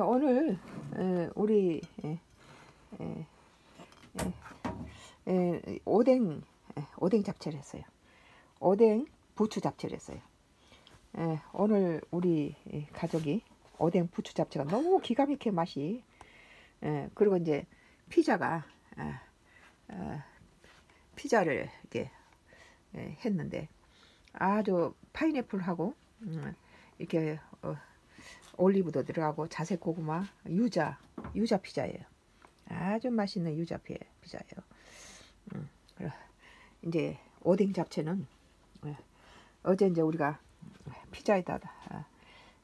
오늘 에, 우리 오뎅 에, 오뎅 잡채를 했어요. 오뎅 부추 잡채를 했어요. 에, 오늘 우리 이 가족이 오뎅 부추 잡채가 너무 기가 막히게 맛이 에, 그리고 이제 피자가 아, 아, 피자를 이렇게 에, 했는데 아주 파인애플하고 음, 이렇게 어, 올리브도 들어가고 자색 고구마 유자 유자 피자예요. 아주 맛있는 유자 피- 피자예요. 음. 이제 오뎅 잡채는 예, 어제 이제 우리가 피자에다 아,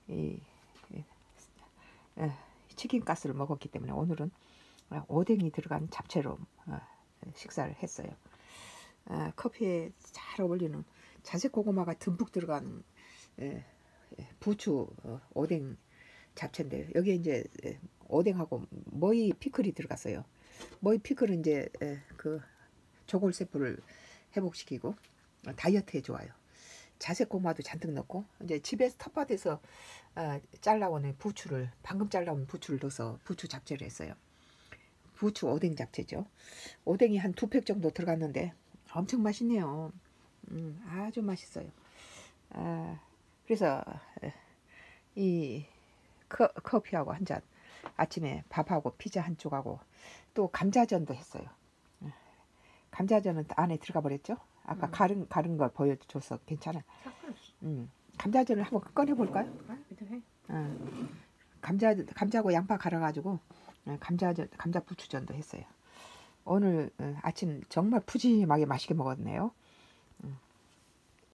이, 이, 에, 치킨 가스를 먹었기 때문에 오늘은 아, 오뎅이 들어간 잡채로 어, 식사를 했어요. 아, 커피에 잘 어울리는 자색 고구마가 듬뿍 들어간 예, 예, 부추 어, 오뎅 잡채인데 여기에 이제 예, 오뎅하고 머위 피클이 들어갔어요. 머위 피클은 이제 예, 그 조골세포를 회복시키고 어, 다이어트에 좋아요. 자색 고구마도 잔뜩 넣고 이제 집에서 텃밭에서 아, 잘라오는 부추를 방금 잘라온 부추를 넣어서 부추 잡채를 했어요. 부추 오뎅 잡채죠. 오뎅이 한 두 팩 정도 들어갔는데 엄청 맛있네요. 음, 아주 맛있어요. 아, 그래서 에, 이 커, 커피하고 한 잔, 아침에 밥하고 피자 한 쪽하고 또 감자전도 했어요. 에, 감자전은 안에 들어가 버렸죠. 아까 음. 가른 가른 걸 보여줘서 괜찮아. 음, 감자전을 한번 꺼내 볼까요? 아. 어, 감자 감자하고 양파 갈아가지고 어, 감자전 감자 부추전도 했어요. 오늘 어, 아침 정말 푸짐하게 맛있게 먹었네요.